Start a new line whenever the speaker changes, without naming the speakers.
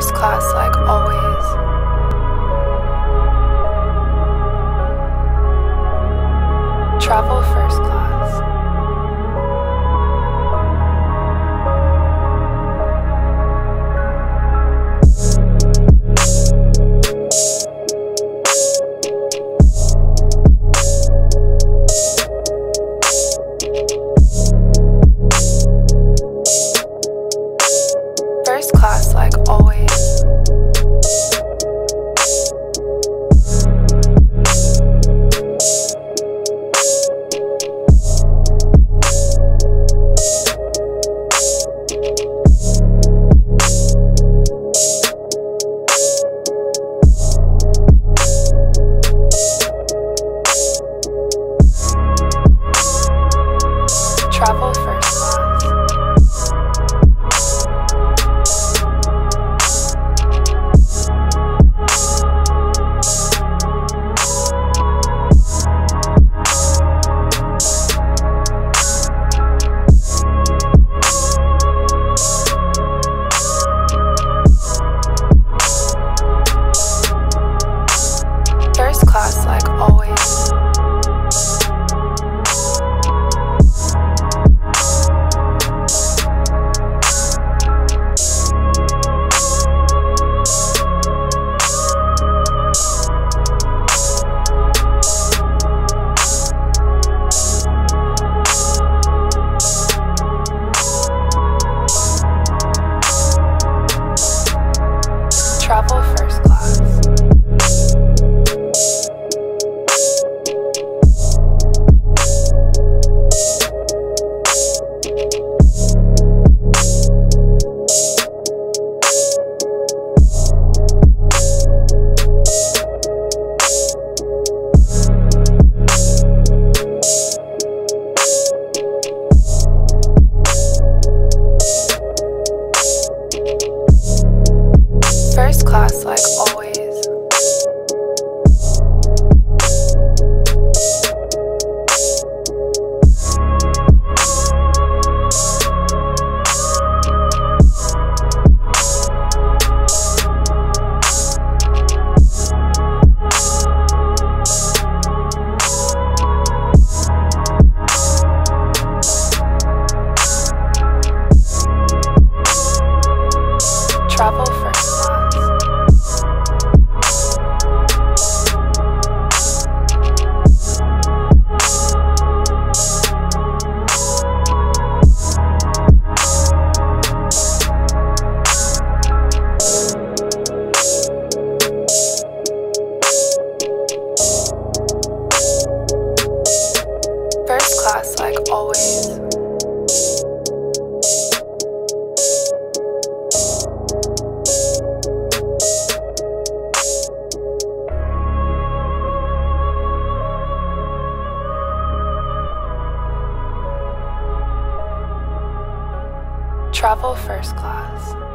First class, like always. Travel first class. Class, like always. Always. Travel first class.